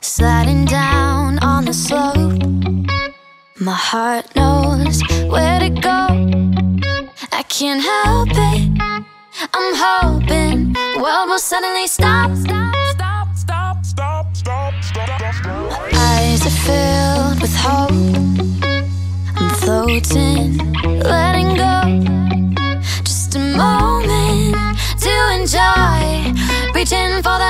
Sliding down on the slope. My heart knows where to go. I can't help it. I'm hoping the world will suddenly stop. Stop, stop, stop, stop, My eyes are filled with hope. I'm floating, letting go. Just a moment to enjoy. Reaching for the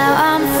now I'm